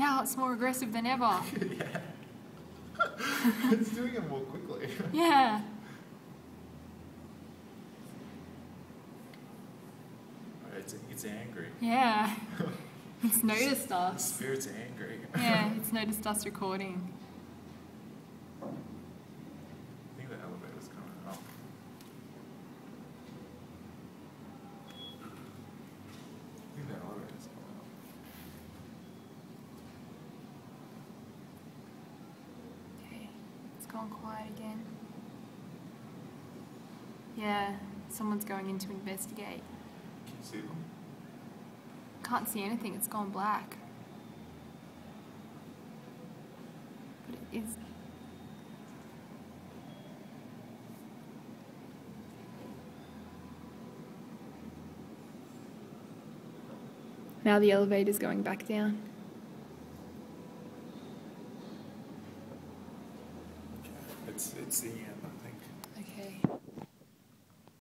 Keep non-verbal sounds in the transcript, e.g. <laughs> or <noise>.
Now it's more aggressive than ever. <laughs> yeah. <laughs> it's doing it more quickly. <laughs> Yeah. It's, it's angry. Yeah. It's noticed The us. spirit's angry. Yeah, it's noticed us recording. Gone quiet again. Yeah, someone's going in to investigate. Can you see them? Can't see anything, it's gone black. But it is. Now the elevator's going back down. It's, it's the end.